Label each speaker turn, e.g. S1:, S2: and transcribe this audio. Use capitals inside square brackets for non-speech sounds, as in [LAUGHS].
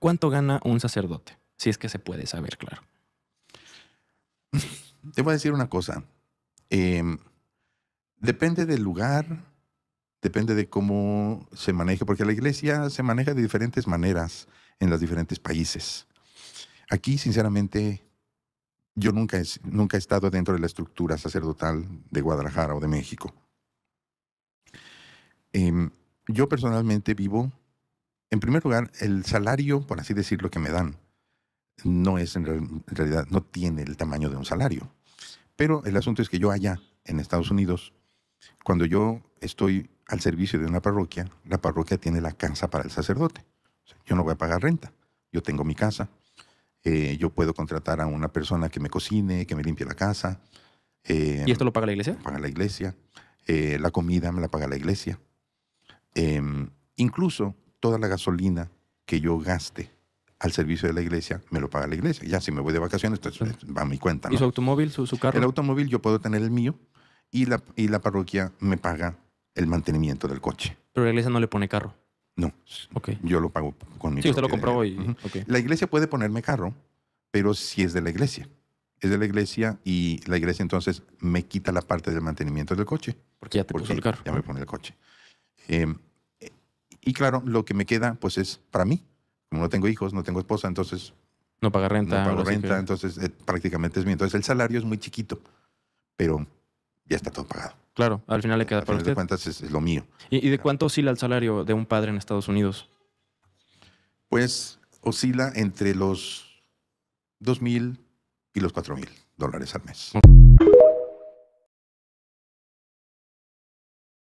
S1: ¿Cuánto gana un sacerdote? Si es que se puede saber, claro. [LAUGHS]
S2: Te voy a decir una cosa. Em, depende del lugar, depende de cómo se maneje, porque la iglesia se maneja de diferentes maneras en los diferentes países. Aquí, sinceramente, yo nunca he, nunca he estado dentro de la estructura sacerdotal de Guadalajara o de México. Em, yo personalmente vivo, en primer lugar, el salario, por así decirlo, que me dan, no es en, realidad, no tiene el tamaño de un salario. Pero el asunto es que yo allá, en Estados Unidos, cuando yo estoy al servicio de una parroquia, la parroquia tiene la casa para el sacerdote. yo no voy a pagar renta, yo tengo mi casa, eh, yo puedo contratar a una persona que me cocine, que me limpie la casa.
S1: Eh, ¿Y esto lo paga la iglesia?
S2: Paga la iglesia. Eh, la comida me la paga la iglesia. Em, incluso toda la gasolina que yo gaste al servicio de la iglesia, me lo paga la iglesia. Ya si me voy de vacaciones, entonces va a mi cuenta.
S1: ¿Y su automóvil, su, carro?
S2: El automóvil yo puedo tener el mío y la, y la parroquia me paga el mantenimiento del coche.
S1: Pero la iglesia no le pone carro.
S2: No. Okay. Yo lo pago con mi
S1: Sí, usted lo compró y.
S2: La iglesia puede ponerme carro, pero si es de la iglesia. Es de la iglesia y la iglesia entonces me quita la parte del mantenimiento del coche.
S1: Porque ya te puso el carro.
S2: Ya me pone el coche. Em, y claro, lo que me queda pues es para mí. Como no tengo hijos, no tengo esposa, entonces...
S1: No paga renta.
S2: No pago renta, entonces eh, prácticamente es mío. Entonces el salario es muy chiquito, pero ya está todo pagado.
S1: Claro, al final le queda para usted.
S2: de cuentas es, lo mío.
S1: ¿Y, de cuánto oscila el salario de un padre en Estados Unidos?
S2: Pues oscila entre los dos mil y los cuatro mil dólares al mes.